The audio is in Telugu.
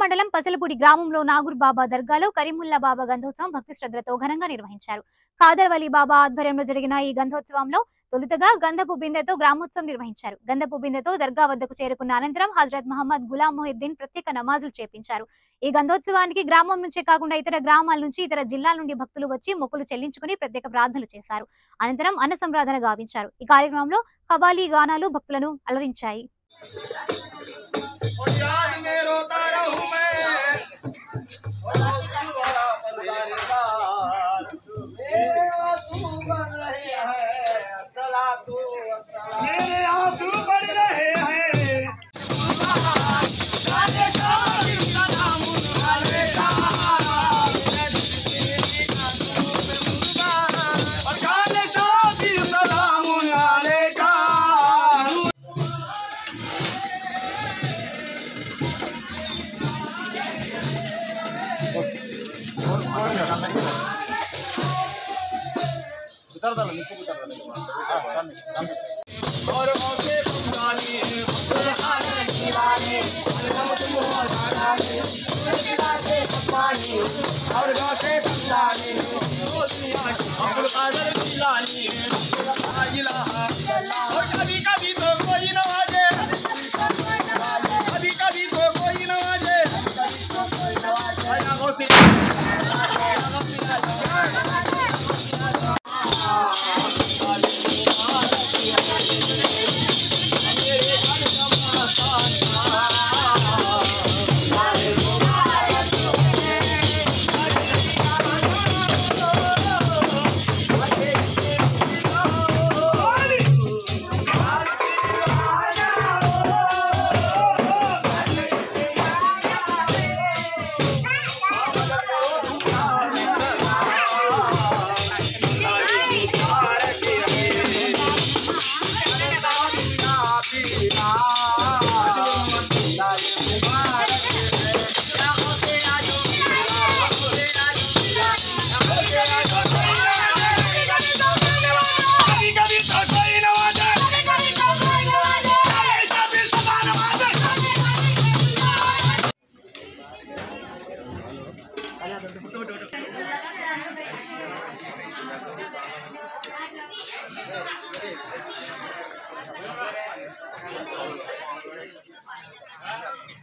మండలం పసలపూడి గ్రామంలో నాగూర్ బాబా దర్గాలో కరీముల్లా బాబా గంధోత్సవం భక్తి శ్రద్ధలతో ఘనంగా నిర్వహించారు. ఖాదర్వలి బాబా ఆధ్వర్యంలో జరిగిన ఈ గంధోత్సవంలో తొలుతగా గంధపు బిందెతో గ్రామోత్సవం నిర్వహించారు. గంధపు బిందెతో దర్గా వద్దకు చేరుకున్న అనంతరం హజరత్ మహమ్మద్ గులాం మొహిద్దీన్ ప్రత్యేక నమాజులు చేపించారు. ఈ గంధోత్సవానికి గ్రామం నుంచే కాకుండా ఇతర గ్రామాల నుంచి ఇతర జిల్లాల నుండి భక్తులు వచ్చి మొక్కులు చెల్లించుకుని ప్రత్యేక ప్రార్థనలు చేశారు. అనంతరం అన్న సంరాధన గావించారు. ఈ కార్యక్రమంలో కవాలీ గానాలు భక్తులను అలరించాయి. Oh. उतर डालो नीचे उतर डालो और मौके पुरानी पुरानी दीवानी अलगम तुम हो जाना और मौके Thank you.